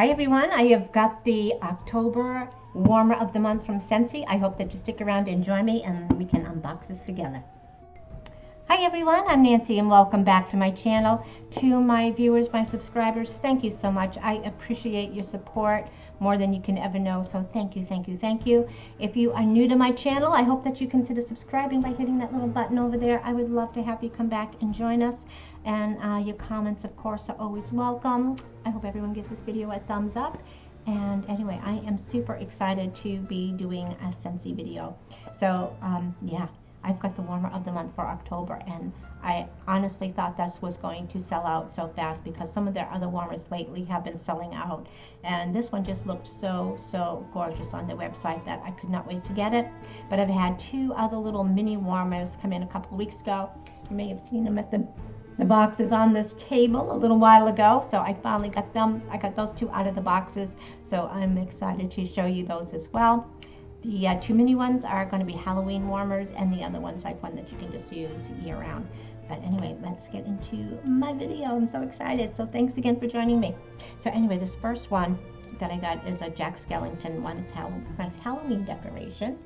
Hi everyone, I have got the October warmer of the month from Scentsy. I hope that you stick around and join me and we can unbox this together. Hi everyone, I'm Nancy and welcome back to my channel. To my viewers, my subscribers, thank you so much. I appreciate your support more than you can ever know. So thank you, thank you, thank you. If you are new to my channel, I hope that you consider subscribing by hitting that little button over there. I would love to have you come back and join us. And uh, your comments, of course, are always welcome. I hope everyone gives this video a thumbs up. And anyway, I am super excited to be doing a Scentsy video. So um, yeah, I've got the warmer of the month for October and I honestly thought this was going to sell out so fast because some of their other warmers lately have been selling out. And this one just looked so so gorgeous on the website that I could not wait to get it. But I've had two other little mini warmers come in a couple of weeks ago. You may have seen them at the the boxes on this table a little while ago. So I finally got them. I got those two out of the boxes. So I'm excited to show you those as well the uh, two mini ones are going to be Halloween warmers and the other one's like one that you can just use year round. But anyway, let's get into my video. I'm so excited. So thanks again for joining me. So anyway, this first one that I got is a Jack Skellington one. It's Halloween, Halloween decoration.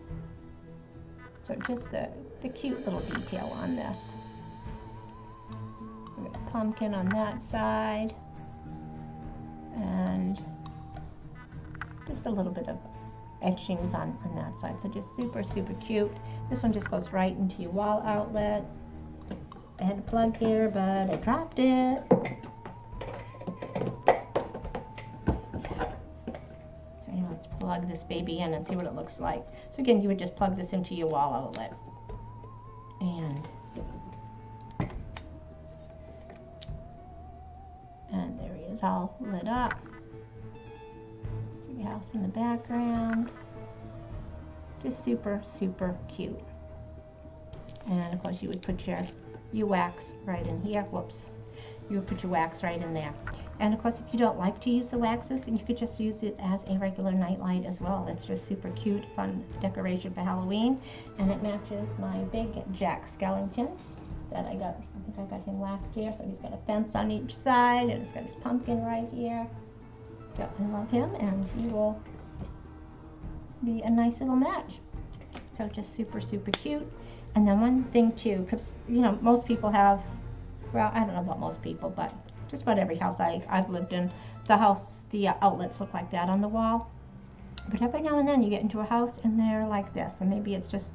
So just the, the cute little detail on this. Pumpkin on that side. And just a little bit of etchings on, on that side. So just super, super cute. This one just goes right into your wall outlet. I had a plug here, but I dropped it. So anyway, let's plug this baby in and see what it looks like. So again, you would just plug this into your wall outlet. And and there he is all lit up house in the background. Just super, super cute. And of course you would put your, your wax right in here. Whoops. You would put your wax right in there. And of course, if you don't like to use the waxes, you could just use it as a regular nightlight as well. It's just super cute, fun decoration for Halloween. And it matches my big Jack Skellington that I got, I think I got him last year. So he's got a fence on each side and it's got his pumpkin right here. I love him and he will be a nice little match. So just super, super cute. And then one thing too, because you know, most people have, well, I don't know about most people, but just about every house I, I've lived in, the house, the uh, outlets look like that on the wall. But every now and then you get into a house and they're like this. And maybe it's just,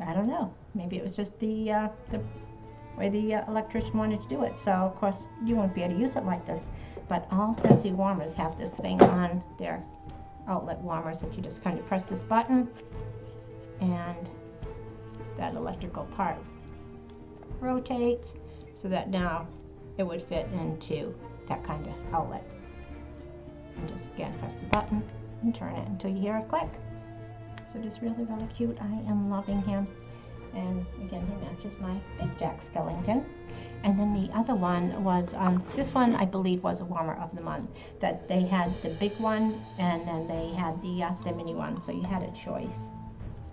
I don't know, maybe it was just the, uh, the way the uh, electrician wanted to do it. So of course you won't be able to use it like this. But all Scentsy warmers have this thing on their outlet warmers that you just kind of press this button and that electrical part rotates so that now it would fit into that kind of outlet. And just again press the button and turn it until you hear a click. So just really, really cute. I am loving him. And again, he matches my Big Jack Skellington. And then the other one was, um, this one I believe was a warmer of the month. That they had the big one and then they had the, uh, the mini one. So you had a choice.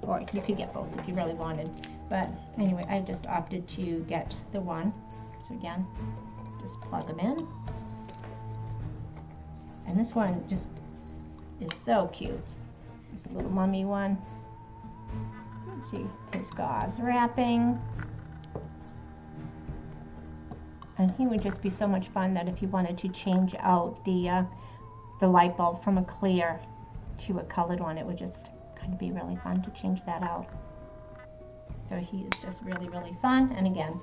Or you could get both if you really wanted. But anyway, I just opted to get the one. So again, just plug them in. And this one just is so cute. This little mummy one. Let's see, his gauze wrapping. And he would just be so much fun that if you wanted to change out the, uh, the light bulb from a clear to a colored one, it would just kind of be really fun to change that out. So he is just really, really fun. And again,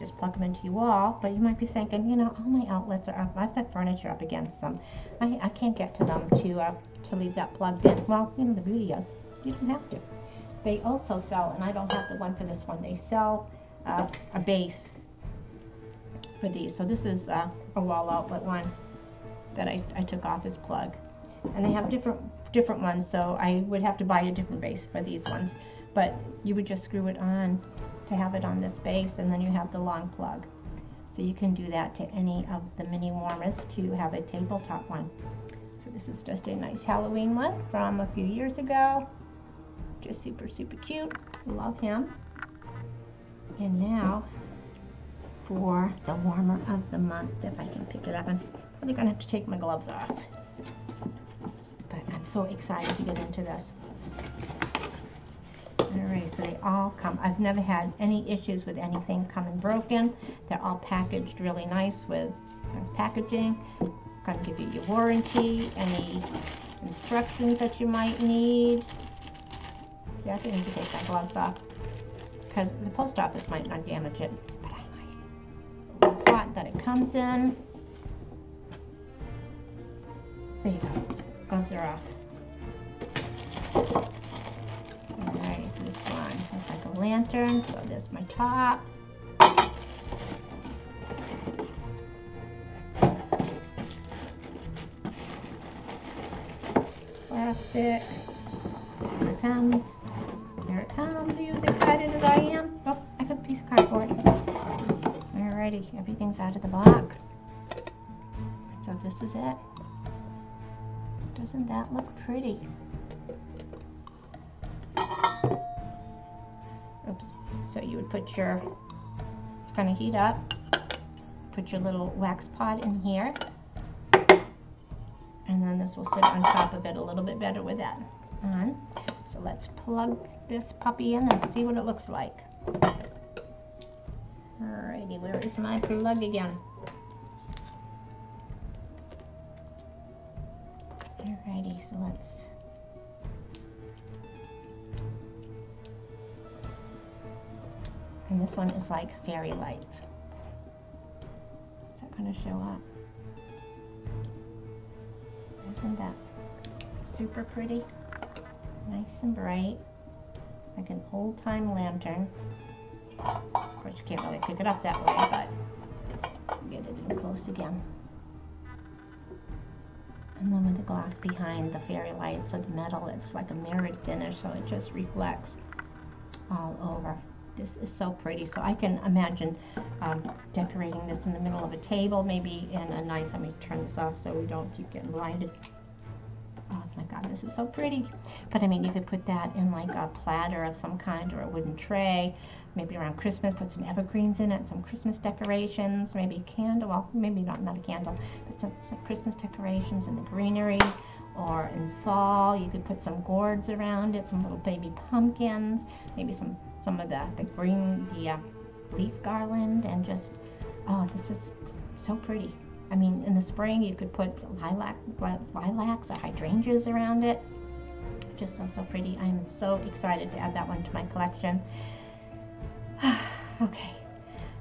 just plug them into your wall. But you might be thinking, you know, all my outlets are up. I've got furniture up against them. I, I can't get to them to, uh, to leave that plugged in. Well, you know, the beauty is you don't have to. They also sell, and I don't have the one for this one, they sell uh, a base for these. So this is uh, a wall outlet one that I, I took off as plug. And they have different different ones, so I would have to buy a different base for these ones. But you would just screw it on to have it on this base, and then you have the long plug. So you can do that to any of the mini warmers to have a tabletop one. So this is just a nice Halloween one from a few years ago. Just super, super cute. Love him. And now for the warmer of the month, if I can pick it up I'm probably gonna have to take my gloves off. But I'm so excited to get into this. Alright, so they all come. I've never had any issues with anything coming broken. They're all packaged really nice with nice packaging. Gonna give you your warranty, any instructions that you might need. Yeah, I think I need to take my gloves off because the post office might not damage it, that it comes in. There you go. Gloves are off. So this one is like a lantern, so there's my top. Plastic. Here it comes. Everything's out of the box. So this is it. Doesn't that look pretty? Oops. So you would put your, it's gonna heat up. Put your little wax pod in here. And then this will sit on top of it a little bit better with that on. So let's plug this puppy in and see what it looks like. Where is my plug again? Alrighty, so let's And this one is like fairy light. Is that to show up? Isn't that super pretty? Nice and bright. Like an old time lantern. Of course you can't really pick it up that way, but get it in close again. And then with the glass behind the fairy lights of the metal, it's like a mirrored finish, so it just reflects all over. This is so pretty. So I can imagine um, decorating this in the middle of a table, maybe in a nice, let me turn this off so we don't keep getting blinded. Oh my God, this is so pretty. But I mean, you could put that in like a platter of some kind or a wooden tray. Maybe around Christmas, put some evergreens in it, some Christmas decorations, maybe a candle. Well, maybe not, not a candle, but some, some Christmas decorations in the greenery. Or in fall, you could put some gourds around it, some little baby pumpkins, maybe some some of the, the green, the uh, leaf garland, and just, oh, this is so pretty. I mean, in the spring, you could put lilac, lilacs or hydrangeas around it. Just so, so pretty. I am so excited to add that one to my collection. okay,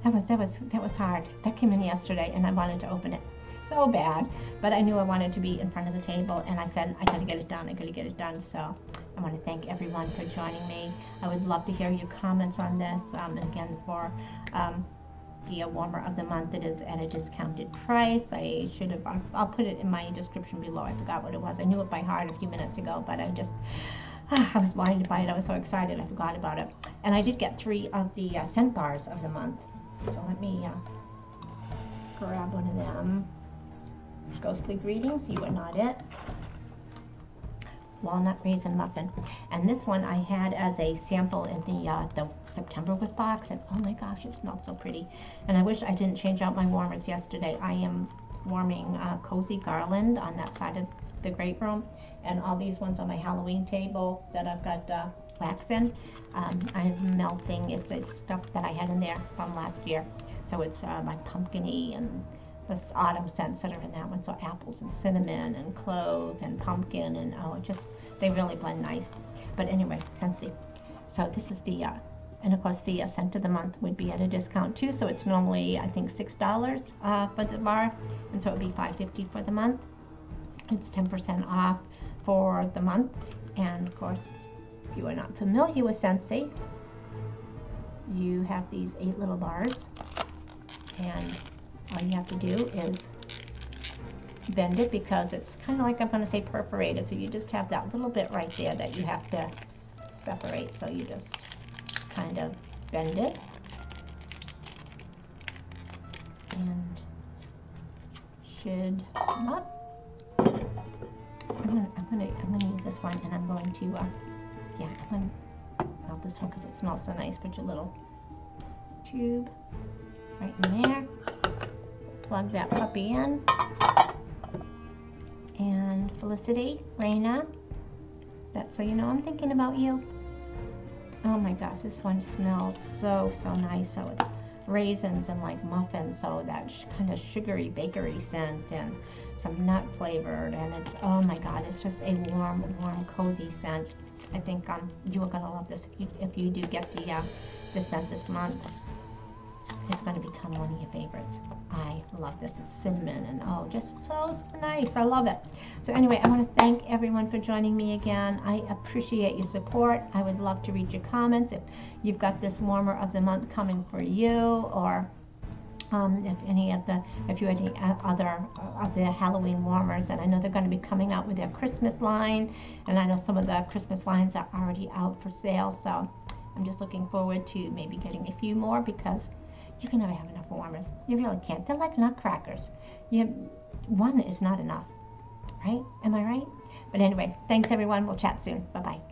that was, that was, that was hard. That came in yesterday, and I wanted to open it so bad, but I knew I wanted to be in front of the table, and I said, I gotta get it done, I gotta get it done, so I want to thank everyone for joining me. I would love to hear your comments on this. Um, again, for um, the warmer of the month, it is at a discounted price. I should have, I'll, put it in my description below. I forgot what it was. I knew it by heart a few minutes ago, but I just, I was blinded by it. I was so excited, I forgot about it. And I did get three of the uh, scent bars of the month. So let me uh, grab one of them. Ghostly Greetings, you are not it walnut raisin muffin. And this one I had as a sample in the uh, the September whiff box, and oh my gosh, it smells so pretty. And I wish I didn't change out my warmers yesterday. I am warming uh, Cozy Garland on that side of the great room, and all these ones on my Halloween table that I've got uh, wax in. Um, I'm melting. It's, it's stuff that I had in there from last year. So it's uh, my pumpkiny and the autumn scents that are in that one. So apples and cinnamon and clove and pumpkin and oh, just they really blend nice. But anyway, Scentsy. So this is the, uh, and of course the uh, scent of the month would be at a discount too. So it's normally I think six dollars uh, for the bar, and so it would be five fifty for the month. It's ten percent off for the month, and of course, if you are not familiar with Scentsy, you have these eight little bars, and all you have to do is bend it because it's kind of like I'm going to say perforated. So you just have that little bit right there that you have to separate. So you just kind of bend it. And should up. I'm gonna, I'm gonna, I'm gonna use this one, and I'm going to, uh, yeah, I'm gonna melt this one because it smells so nice. Put your little tube right in there plug that puppy in. And Felicity, Rana. That's so you know I'm thinking about you. Oh my gosh, this one smells so, so nice. So it's raisins and like muffins, so that kind of sugary bakery scent and some nut flavored. And it's, oh my God, it's just a warm, warm, cozy scent. I think um, you are gonna love this if you, if you do get the, uh, the scent this month. It's gonna become one of your favorites. I love this. It's cinnamon and oh, just so, so nice. I love it. So anyway, I want to thank everyone for joining me again. I appreciate your support. I would love to read your comments if you've got this warmer of the month coming for you or um, if any of the, if you had any other of the Halloween warmers, and I know they're going to be coming out with their Christmas line, and I know some of the Christmas lines are already out for sale, so I'm just looking forward to maybe getting a few more because you can never have enough warmers. You really can't. They're like nutcrackers. You, one is not enough, right? Am I right? But anyway, thanks everyone. We'll chat soon. Bye bye.